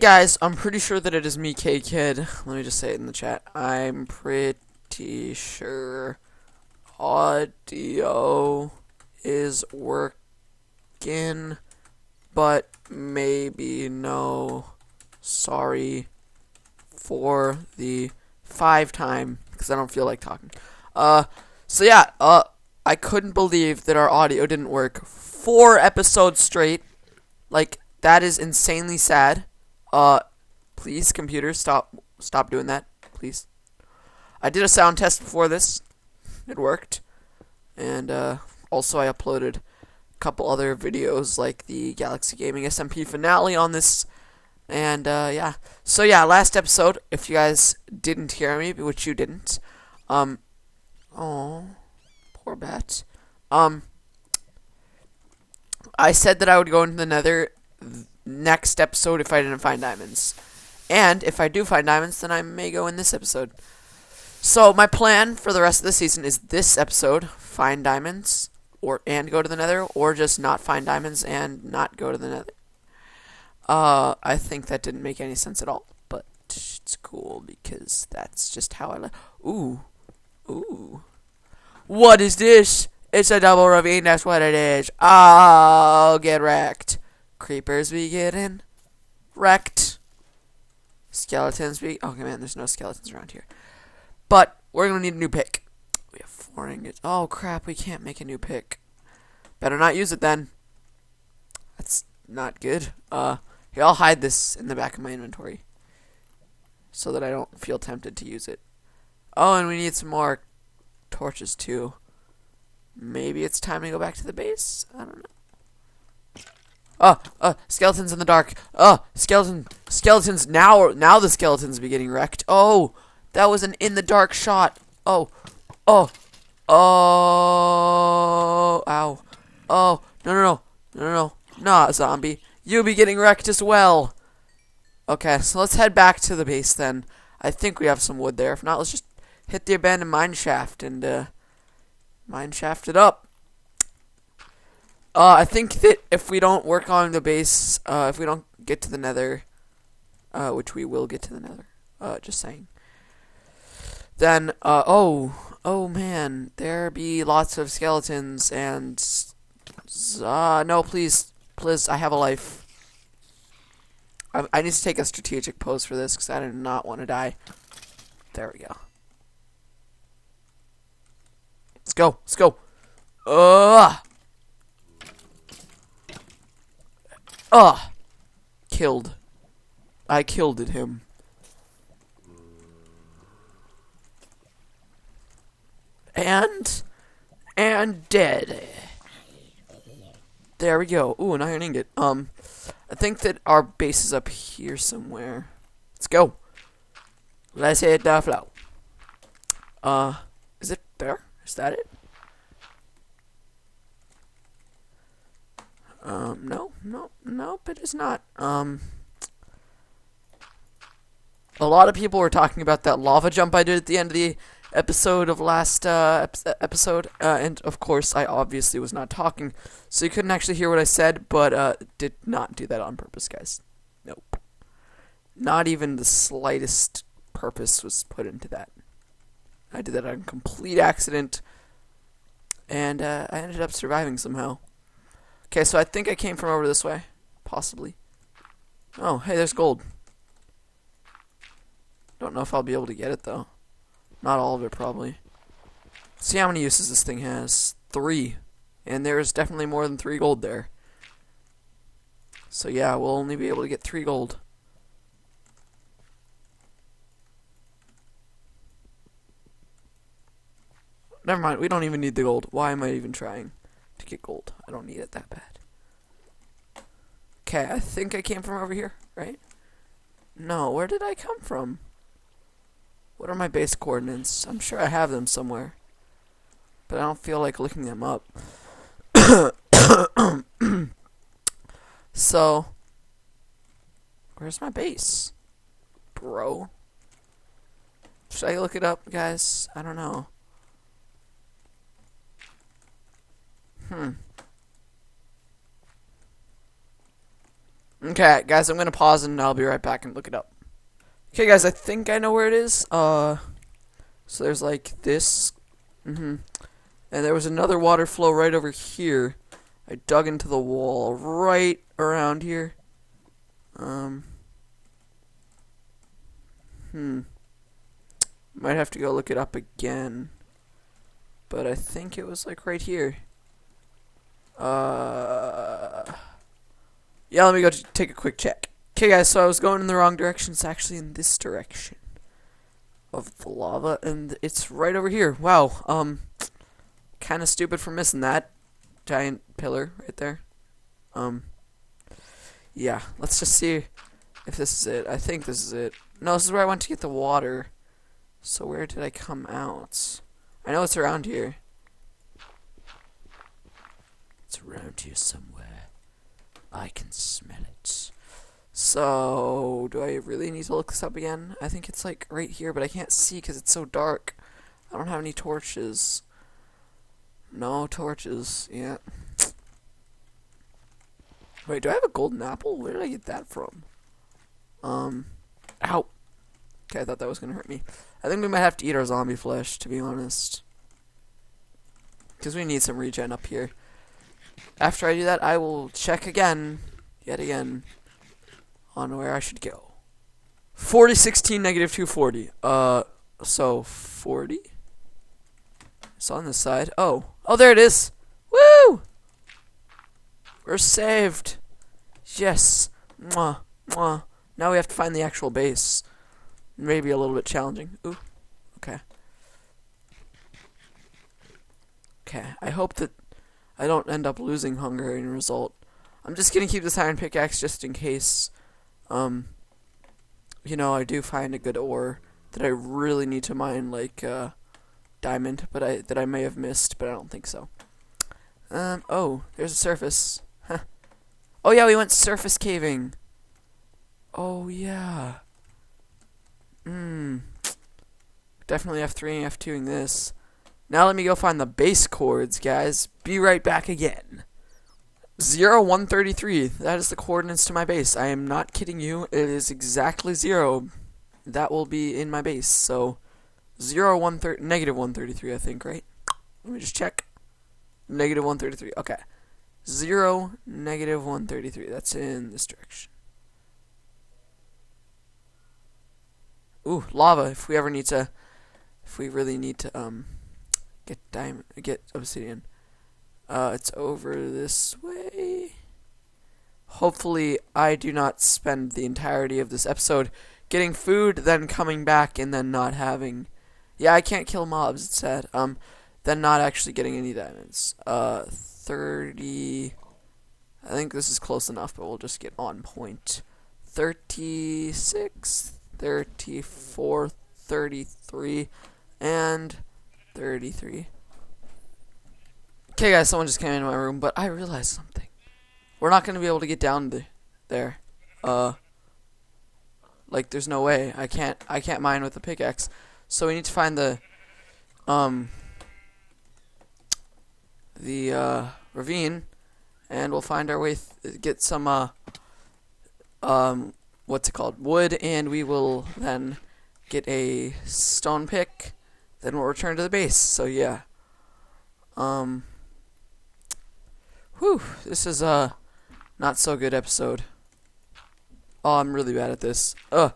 guys, I'm pretty sure that it is me, K Kid. Let me just say it in the chat. I'm pretty sure audio is working, but maybe no. Sorry for the five time because I don't feel like talking. Uh, so yeah, uh, I couldn't believe that our audio didn't work four episodes straight. Like that is insanely sad. Uh, please, computer, stop, stop doing that, please. I did a sound test before this. It worked, and uh, also I uploaded a couple other videos like the Galaxy Gaming SMP finale on this and uh, yeah, so yeah, last episode, if you guys didn't hear me, which you didn't, um, oh, poor bat. Um, I said that I would go into the Nether next episode if I didn't find diamonds, and if I do find diamonds, then I may go in this episode. So my plan for the rest of the season is this episode: find diamonds, or and go to the Nether, or just not find diamonds and not go to the Nether. Uh, I think that didn't make any sense at all, but it's cool because that's just how I like. Ooh, ooh. What is this? It's a double ravine. That's what it is. I'll get wrecked. Creepers be getting wrecked. Skeletons be. Okay, man, there's no skeletons around here. But we're gonna need a new pick. We have four ingots. Oh crap, we can't make a new pick. Better not use it then. That's not good. Uh. Here, I'll hide this in the back of my inventory. So that I don't feel tempted to use it. Oh, and we need some more torches too. Maybe it's time to go back to the base? I don't know. Oh, uh, skeletons in the dark. Oh, skeleton, skeletons. Now, now the skeletons be getting wrecked. Oh, that was an in the dark shot. Oh, oh, oh, ow. Oh, no, no, no, no, no, no, zombie. You'll be getting wrecked as well. Okay, so let's head back to the base then. I think we have some wood there. If not, let's just hit the abandoned mine shaft and uh, mine shaft it up. Uh, I think that if we don't work on the base, uh, if we don't get to the nether, uh, which we will get to the nether, uh, just saying, then, uh, oh, oh man, there be lots of skeletons and, uh, no, please, please, I have a life. I, I need to take a strategic pose for this because I do not want to die. There we go. Let's go. Let's go. Ugh. Ugh. Killed. I killed him. And... And dead. There we go. Ooh, an iron ingot. Um, I think that our base is up here somewhere. Let's go. Let's hit the flow. Uh, is it there? Is that it? Um, no, no, nope, it is not. Um, a lot of people were talking about that lava jump I did at the end of the episode of last uh, episode, uh, and of course I obviously was not talking, so you couldn't actually hear what I said, but uh, did not do that on purpose, guys. Nope. Not even the slightest purpose was put into that. I did that on complete accident, and uh, I ended up surviving somehow. Okay, so I think I came from over this way, possibly. Oh, hey, there's gold. Don't know if I'll be able to get it though. Not all of it, probably. see how many uses this thing has. Three. And there's definitely more than three gold there. So yeah, we'll only be able to get three gold. Never mind, we don't even need the gold. Why am I even trying to get gold? I don't need it that bad. Okay, I think I came from over here, right? No, where did I come from? What are my base coordinates? I'm sure I have them somewhere. But I don't feel like looking them up. so, where's my base? Bro. Should I look it up, guys? I don't know. Hmm. Okay, guys, I'm gonna pause and I'll be right back and look it up. Okay, guys, I think I know where it is. Uh, so there's like this, mm-hmm, and there was another water flow right over here. I dug into the wall right around here. Um, hmm, might have to go look it up again, but I think it was like right here. Uh, yeah, let me go take a quick check. Okay, guys, so I was going in the wrong direction. It's actually in this direction of the lava, and it's right over here. Wow, um, kind of stupid for missing that giant pillar right there. Um, yeah, let's just see if this is it. I think this is it. No, this is where I went to get the water. So where did I come out? I know it's around here. It's around here somewhere. I can smell it. So, do I really need to look this up again? I think it's like right here, but I can't see because it's so dark. I don't have any torches. No torches. Yeah. Wait, do I have a golden apple? Where did I get that from? Um, ow. Okay, I thought that was gonna hurt me. I think we might have to eat our zombie flesh, to be honest. Because we need some regen up here. After I do that, I will check again, yet again, on where I should go. 40, 16, negative 240. Uh, so 40? It's on this side. Oh. Oh, there it is. Woo! We're saved. Yes. Mwah. Mwah. Now we have to find the actual base. Maybe a little bit challenging. Ooh. Okay. Okay. I hope that I don't end up losing hunger in result. I'm just gonna keep this iron pickaxe just in case, um, you know, I do find a good ore that I really need to mine, like, uh, diamond, but I, that I may have missed, but I don't think so. Um, oh, there's a surface. Huh. Oh yeah, we went surface caving. Oh yeah. Hmm. Definitely F3 and F2ing this. Now let me go find the base coords, guys. Be right back again. 0, 133. That is the coordinates to my base. I am not kidding you. It is exactly 0. That will be in my base. So, 0, 1, negative 133, I think, right? Let me just check. Negative 133. Okay. 0, negative 133. That's in this direction. Ooh, lava. If we ever need to, if we really need to, um, Get diamond. Get obsidian. Uh, it's over this way. Hopefully, I do not spend the entirety of this episode getting food, then coming back, and then not having. Yeah, I can't kill mobs. It's sad. Um, then not actually getting any diamonds. Uh, thirty. I think this is close enough, but we'll just get on point. 36, 34, 33, and 33. Okay, guys, someone just came into my room, but I realized something. We're not going to be able to get down the, there. Uh, like, there's no way. I can't, I can't mine with a pickaxe. So we need to find the, um, the, uh, ravine, and we'll find our way, get some, uh, um, what's it called? Wood, and we will then get a stone pick, then we'll return to the base. So yeah. Um. Whew. This is a not so good episode. Oh, I'm really bad at this. Uh.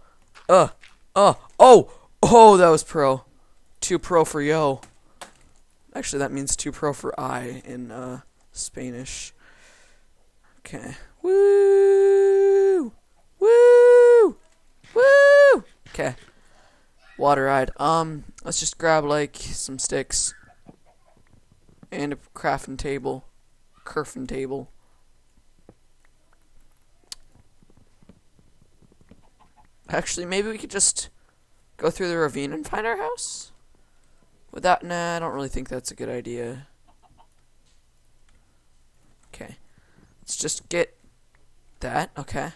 Uh. Uh. Oh. Oh, that was pro. Too pro for yo. Actually, that means too pro for I in uh, Spanish. Okay. Woo! Woo! Woo! Okay. Water eyed. Um, let's just grab like some sticks and a crafting table, kerfing table. Actually, maybe we could just go through the ravine and find our house. Without, nah, I don't really think that's a good idea. Okay, let's just get that. Okay,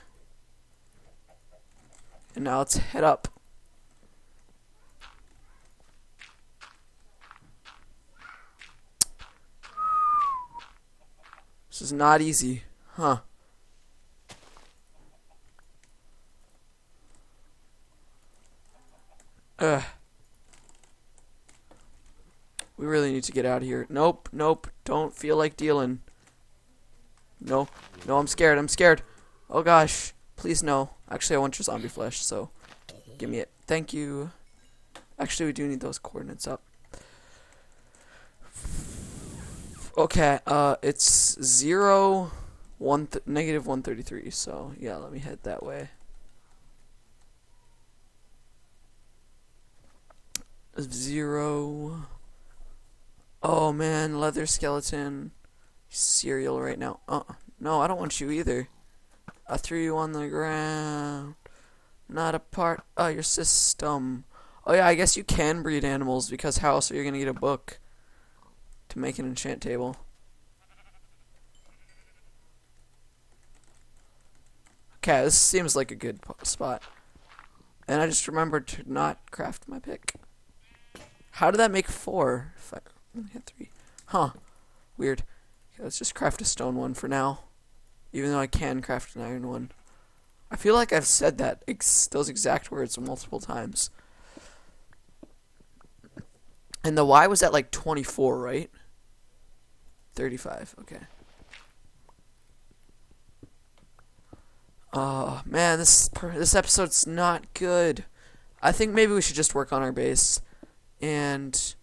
and now let's head up. is not easy. Huh. Ugh. We really need to get out of here. Nope, nope. Don't feel like dealing. No, no, I'm scared. I'm scared. Oh gosh. Please no. Actually, I want your zombie flesh, so give me it. Thank you. Actually, we do need those coordinates up. Okay, uh, it's zero, one, negative one thirty-three. So yeah, let me head that way. Zero. Oh man, leather skeleton, cereal right now. Uh, no, I don't want you either. I threw you on the ground. Not a part of your system. Oh yeah, I guess you can breed animals because how else are you gonna get a book to make an enchant table? Okay, this seems like a good spot. And I just remembered to not craft my pick. How did that make four? If I had three. Huh. Weird. Okay, let's just craft a stone one for now. Even though I can craft an iron one. I feel like I've said that ex those exact words multiple times. And the Y was at like 24, right? 35, okay. Oh, man, this this episode's not good. I think maybe we should just work on our base. And...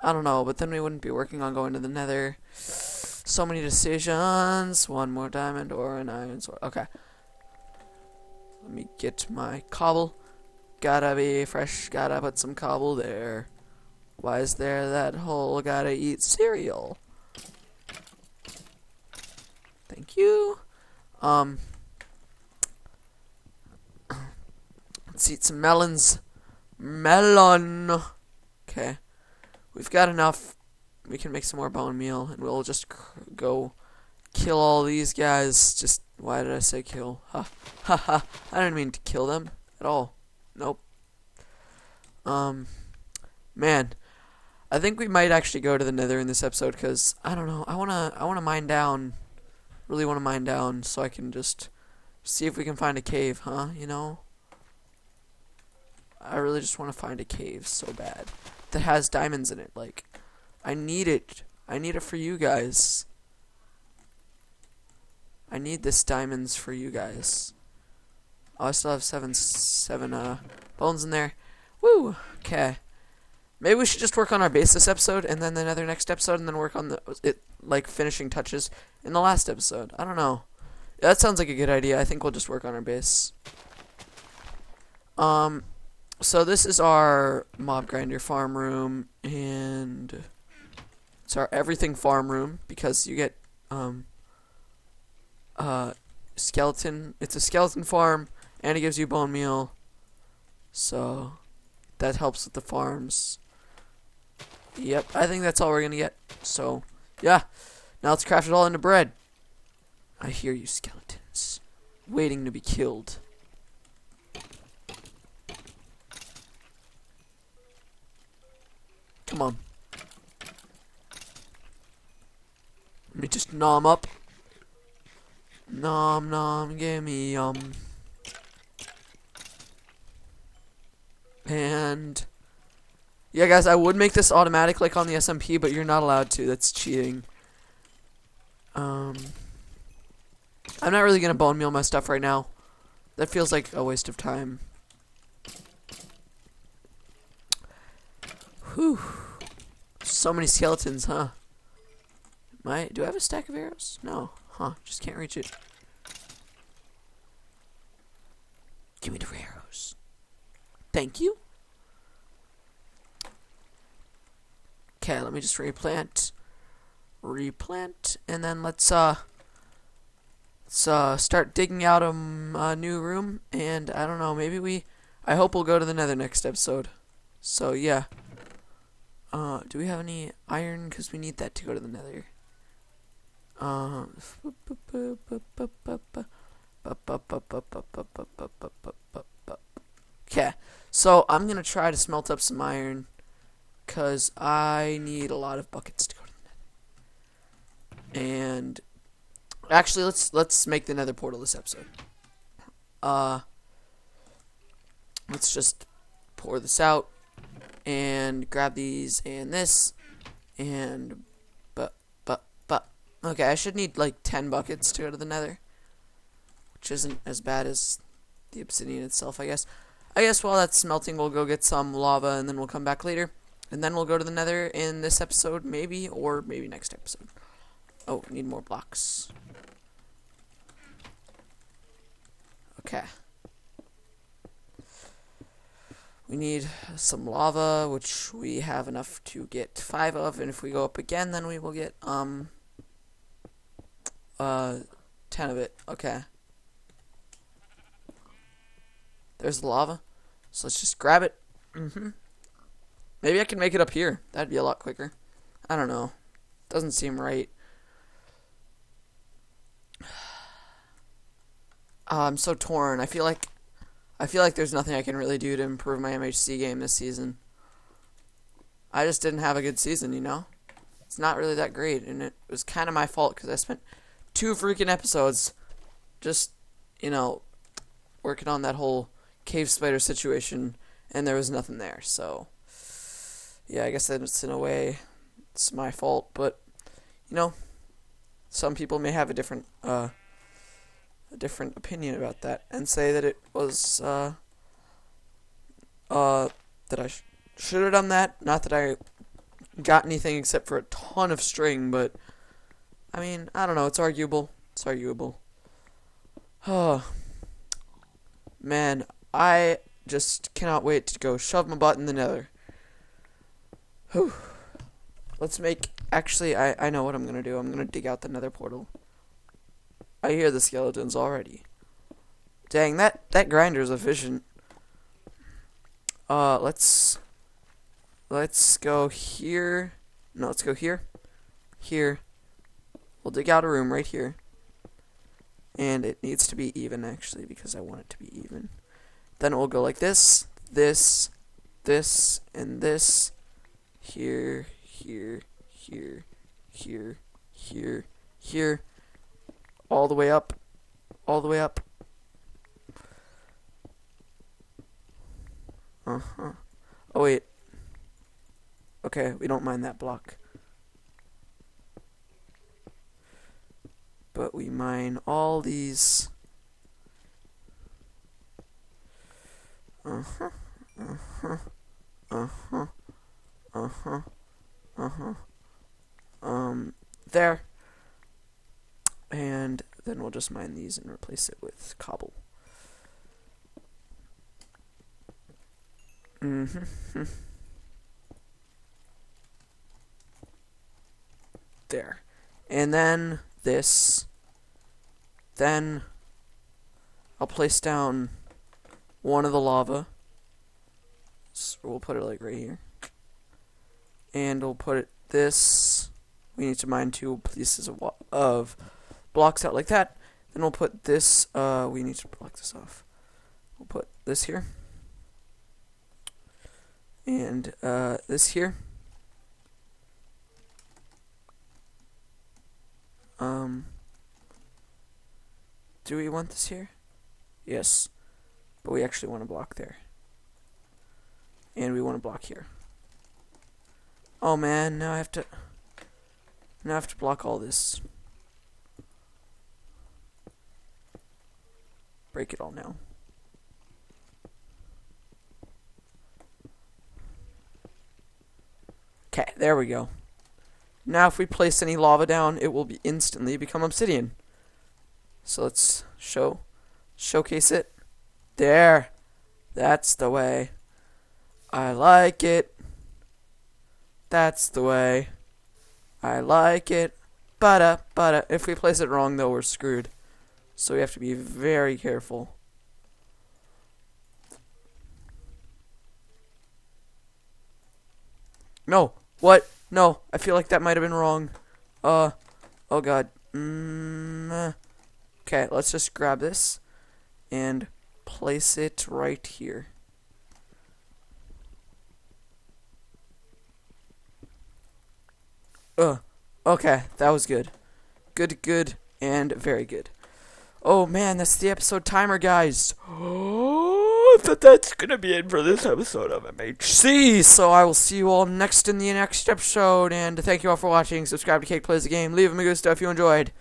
I don't know, but then we wouldn't be working on going to the nether. So many decisions. One more diamond or an iron sword. Okay. Let me get my cobble. Gotta be fresh. Gotta put some cobble there. Why is there that hole? Gotta eat cereal. Thank you. Um. Let's eat some melons. Melon. Okay. We've got enough we can make some more bone meal, and we'll just go kill all these guys. Just, why did I say kill? Ha, ha, ha. I didn't mean to kill them at all. Nope. Um, man, I think we might actually go to the nether in this episode, because, I don't know, I want to, I want to mine down, really want to mine down, so I can just see if we can find a cave, huh, you know? I really just want to find a cave so bad that has diamonds in it, like... I need it. I need it for you guys. I need this diamonds for you guys. Oh, I still have seven, seven uh, bones in there. Woo! Okay. Maybe we should just work on our base this episode, and then another next episode, and then work on the it like finishing touches in the last episode. I don't know. That sounds like a good idea. I think we'll just work on our base. Um, so this is our mob grinder farm room, and it's our everything farm room because you get um uh skeleton it's a skeleton farm and it gives you bone meal. So that helps with the farms. Yep, I think that's all we're gonna get. So yeah. Now let's craft it all into bread. I hear you skeletons. Waiting to be killed. Come on. Let me just nom up. Nom nom, gimme yum. And yeah, guys, I would make this automatic like on the SMP, but you're not allowed to. That's cheating. Um, I'm not really gonna bone meal my stuff right now. That feels like a waste of time. Whew. So many skeletons, huh? My, do I have a stack of arrows? No. Huh, just can't reach it. Give me the arrows. Thank you. Okay, let me just replant. Replant, and then let's, uh, let's, uh, start digging out a, a new room, and I don't know, maybe we, I hope we'll go to the nether next episode. So, yeah. Uh, do we have any iron? Because we need that to go to the nether. Um, okay, so I'm gonna try to smelt up some iron, cause I need a lot of buckets to go to the nether. And actually, let's let's make the nether portal this episode. Uh, let's just pour this out and grab these and this and but but but okay I should need like 10 buckets to go to the nether which isn't as bad as the obsidian itself I guess I guess while that's smelting we'll go get some lava and then we'll come back later and then we'll go to the nether in this episode maybe or maybe next episode oh need more blocks okay we need some lava, which we have enough to get five of, and if we go up again, then we will get, um, uh, ten of it. Okay. There's the lava. So let's just grab it. Mm-hmm. Maybe I can make it up here. That'd be a lot quicker. I don't know. Doesn't seem right. Uh, I'm so torn. I feel like I feel like there's nothing I can really do to improve my MHC game this season. I just didn't have a good season, you know? It's not really that great, and it was kind of my fault because I spent two freaking episodes just, you know, working on that whole cave spider situation, and there was nothing there, so. Yeah, I guess that's in a way, it's my fault, but, you know, some people may have a different, uh, a different opinion about that and say that it was uh, uh, that I sh- should have done that. Not that I got anything except for a ton of string, but I mean, I don't know. It's arguable. It's arguable. Oh, man, I just cannot wait to go shove my butt in the nether. Whew. Let's make. Actually, I, I know what I'm gonna do. I'm gonna dig out the nether portal. I hear the skeletons already. Dang, that, that grinder's efficient. Uh, let's... Let's go here. No, let's go here. Here. We'll dig out a room right here. And it needs to be even, actually, because I want it to be even. Then we'll go like this, this, this, and this. Here, here, here, here, here, here all the way up, all the way up. Uh-huh. Oh, wait. Okay, we don't mind that block. But we mine all these. Uh-huh. Uh-huh. Uh-huh. Uh-huh. Um, there and then we'll just mine these and replace it with cobble. Mm-hmm. there. And then this. Then I'll place down one of the lava. So we'll put it like right here. And we'll put it this. We need to mine two pieces of, of blocks out like that. Then we'll put this, uh, we need to block this off. We'll put this here. And uh, this here. Um, do we want this here? Yes. But we actually want to block there. And we want to block here. Oh man, now I have to... Now I have to block all this. break it all now. Okay, there we go. Now if we place any lava down, it will be instantly become obsidian. So let's show, showcase it. There. That's the way. I like it. That's the way. I like it. But but If we place it wrong, though, we're screwed. So we have to be very careful. No. What? No. I feel like that might have been wrong. Uh. Oh god. Mm, okay, let's just grab this and place it right here. Uh. Okay, that was good. Good, good, and very good. Oh man, that's the episode timer, guys. that that's gonna be it for this episode of MHC. So I will see you all next in the next episode. And thank you all for watching. Subscribe to Cake Plays the Game. Leave a good stuff you enjoyed.